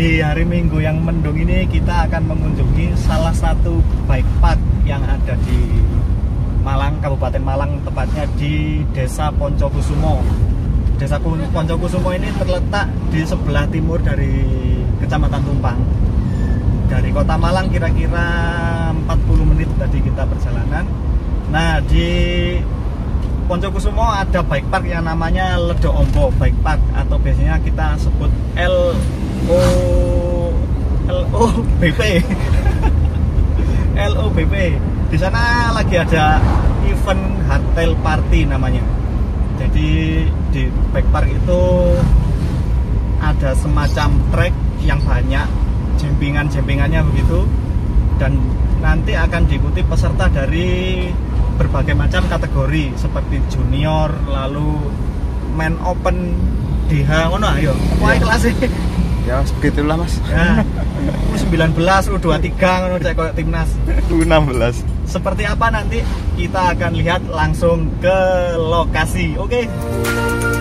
di hari Minggu yang mendung ini kita akan mengunjungi salah satu bike park yang ada di Malang, Kabupaten Malang, tepatnya di Desa Poncokusumo. Desa Poncokusumo ini terletak di sebelah timur dari Kecamatan Tumpang. Dari kota Malang kira-kira 40 menit tadi kita perjalanan. Nah, di Poncokusumo ada bike park yang namanya Ledo Ombo Bike Park atau biasanya kita sebut L O L O B P. L O B P. Di sana lagi ada event hardtail party namanya. Jadi di bike park itu ada semacam trek yang banyak jempingan-jempingannya begitu. Dan nanti akan diikuti peserta dari berbagai macam kategori seperti junior lalu main open DH ngono ayo. Wah kelas ya begitulah mas. Ya. U19 U23 ngono cek koyo timnas. U16 seperti apa nanti? Kita akan lihat langsung ke lokasi oke? okay?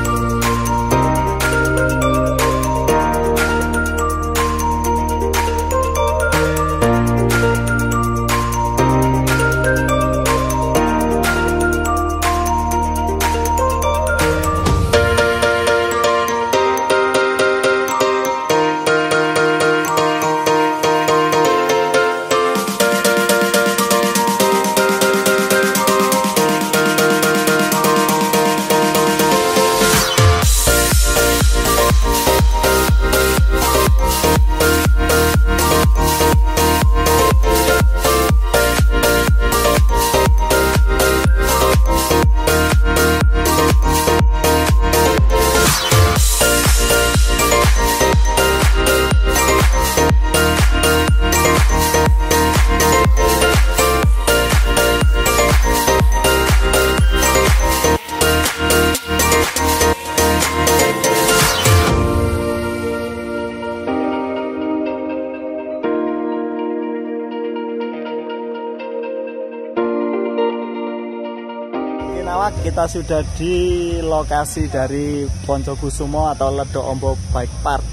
Kita sudah di lokasi dari Poncokusumo atau Ledo Ombo Bike Park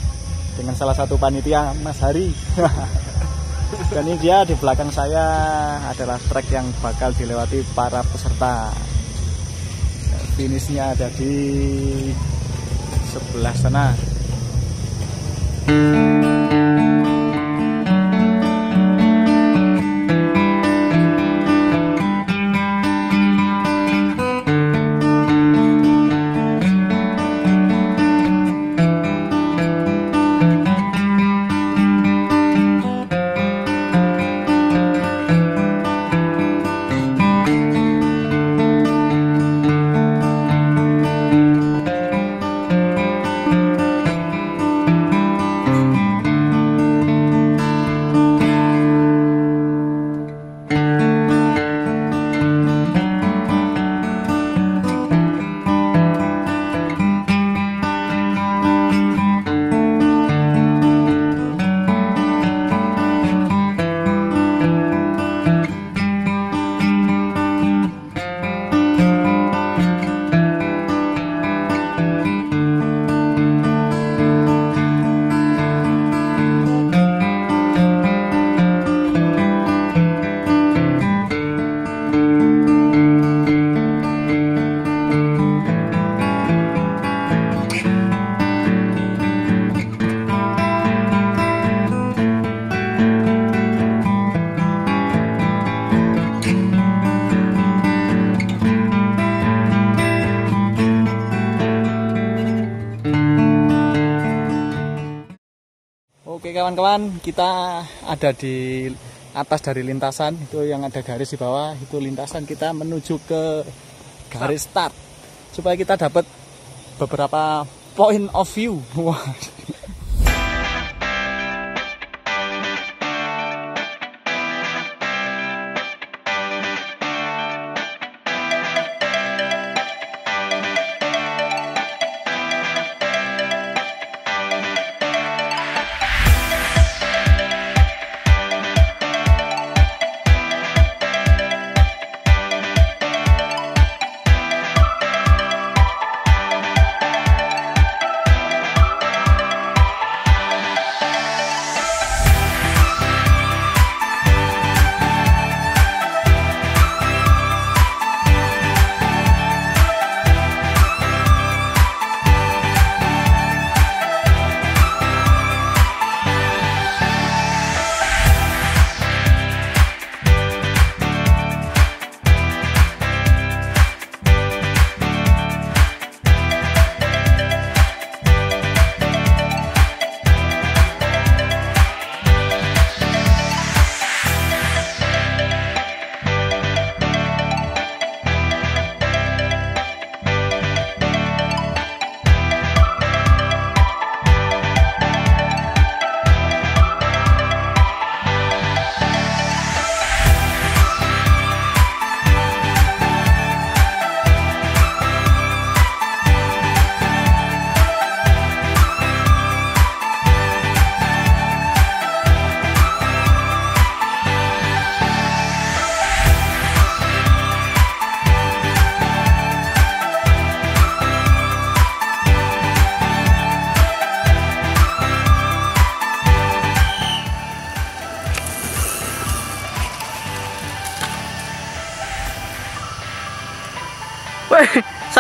dengan salah satu panitia Mas Hari. Dan ini dia di belakang saya adalah trek yang bakal dilewati para peserta. Finishnya ada di sebelah sana. Kawan-kawan kita ada di atas dari lintasan. Itu yang ada garis di bawah itu lintasan kita menuju ke garis start. Supaya kita dapat beberapa point of view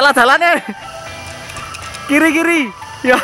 salah jalannya. Kiri kiri yo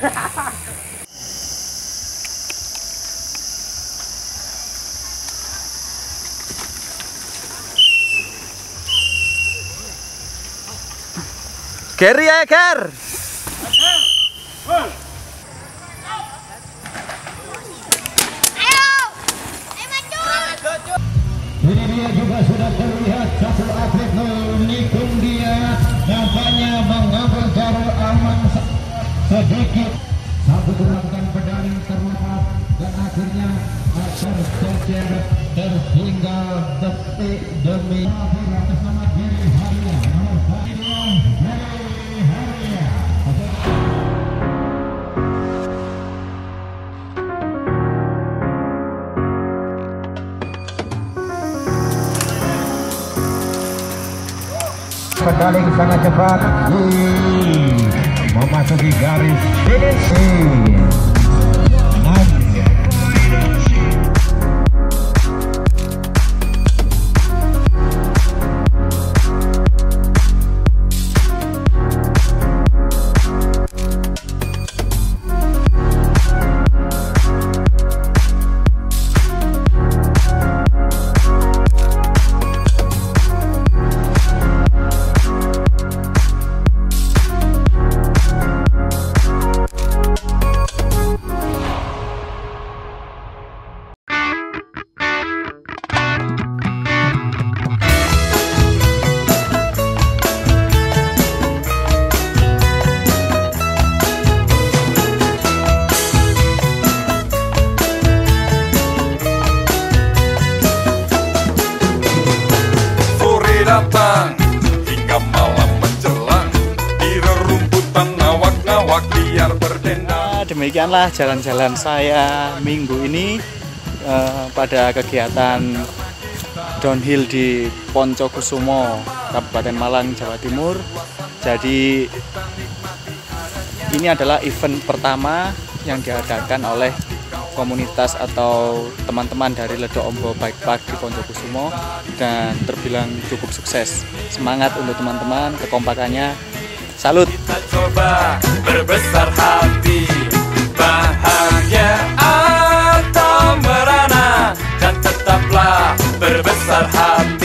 Gary ya, Ger. Ini dia juga sudah terlihat sedikit. Satu gerakan pedang terlepas dan akhirnya tercecer tertinggal detik demi atas nama Giri Haria nomor satu Giri Haria Pedalik sangat cepat Vamos matar tá de Gales, beleza. Demikianlah jalan-jalan saya minggu ini eh, pada kegiatan downhill di Poncokusumo, Kabupaten Malang, Jawa Timur. Jadi ini adalah event pertama yang diadakan oleh komunitas atau teman-teman dari Ledo Ombo Bike Park di Poncokusumo dan terbilang cukup sukses. Semangat untuk teman-teman, kekompakannya. Salut! Kita coba berbesar hati Bahagia atau merana Dan tetaplah berbesar hati